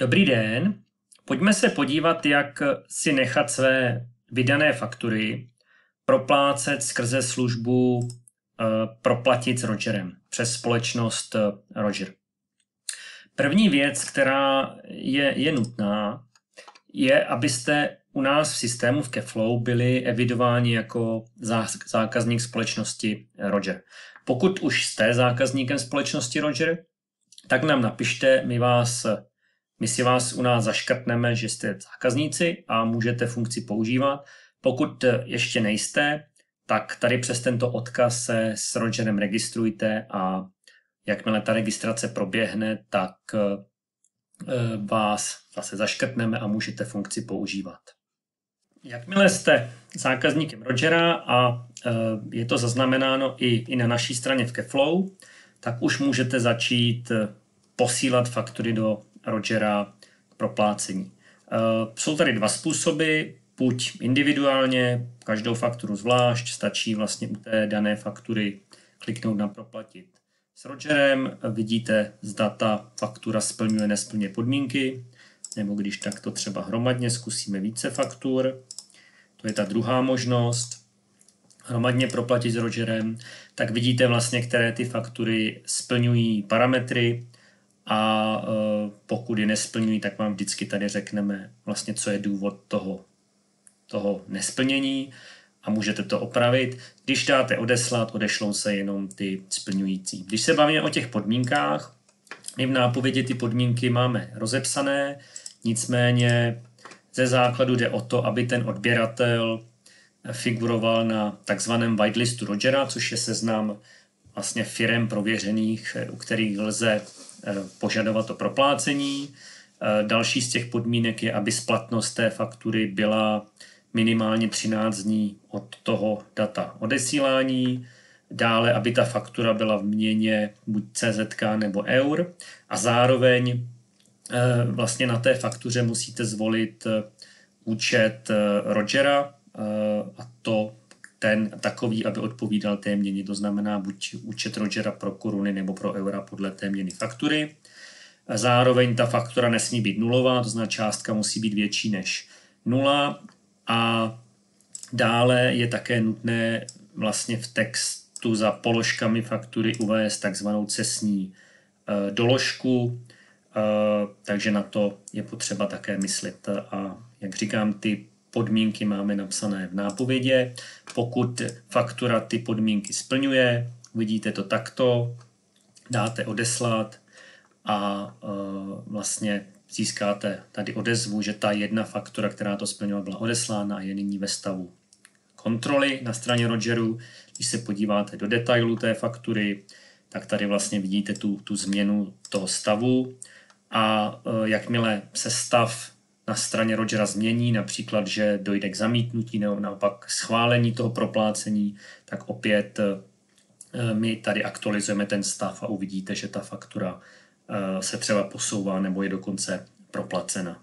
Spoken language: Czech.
Dobrý den. Pojďme se podívat, jak si nechat své vydané faktury proplácet skrze službu eh, proplatit s Rogerem přes společnost eh, Roger. První věc, která je, je nutná, je, abyste u nás v systému v Keflow byli evidováni jako zákazník společnosti Roger. Pokud už jste zákazníkem společnosti Roger, tak nám napište, my vás my si vás u nás zaškrtneme, že jste zákazníci a můžete funkci používat. Pokud ještě nejste, tak tady přes tento odkaz se s Rogerem registrujte a jakmile ta registrace proběhne, tak eh, vás zase zaškrtneme a můžete funkci používat. Jakmile jste zákazníkem Rogera a eh, je to zaznamenáno i, i na naší straně v Keflow, tak už můžete začít eh, posílat faktury do Rogera k proplácení. Eh, jsou tady dva způsoby, buď individuálně, každou fakturu zvlášť, stačí vlastně u té dané faktury kliknout na proplatit. S Rogerem vidíte, zda ta faktura splňuje, nesplňuje podmínky, nebo když tak to třeba hromadně zkusíme více faktur. To je ta druhá možnost. Hromadně proplatit s Rogerem, tak vidíte vlastně, které ty faktury splňují parametry, a e, pokud je nesplňují, tak vám vždycky tady řekneme vlastně, co je důvod toho, toho nesplnění a můžete to opravit. Když dáte odeslat, odešlou se jenom ty splňující. Když se bavíme o těch podmínkách, my v nápovědi ty podmínky máme rozepsané, nicméně ze základu jde o to, aby ten odběratel figuroval na takzvaném whitelistu Rogera, což je seznam vlastně firem prověřených, u kterých lze Eh, požadovat o proplácení. Eh, další z těch podmínek je, aby splatnost té faktury byla minimálně 13 dní od toho data odesílání. Dále, aby ta faktura byla v měně buď CZK nebo eur. A zároveň eh, vlastně na té faktuře musíte zvolit účet Rogera a to ten takový, aby odpovídal té měně. To znamená buď účet Rogera pro koruny nebo pro eura podle té měny faktury. Zároveň ta faktura nesmí být nulová, to znamená částka musí být větší než nula a dále je také nutné vlastně v textu za položkami faktury uvést takzvanou cesní e, doložku, e, takže na to je potřeba také myslet. A jak říkám, ty podmínky máme napsané v nápovědě. Pokud faktura ty podmínky splňuje, vidíte to takto, dáte odeslat a uh, vlastně získáte tady odezvu, že ta jedna faktura, která to splňovala, byla odeslána a je nyní ve stavu kontroly na straně Rogeru. Když se podíváte do detailu té faktury, tak tady vlastně vidíte tu, tu změnu toho stavu a uh, jakmile se stav na straně Rogera změní, například, že dojde k zamítnutí nebo naopak schválení toho proplácení, tak opět eh, my tady aktualizujeme ten stav a uvidíte, že ta faktura eh, se třeba posouvá nebo je dokonce proplacena.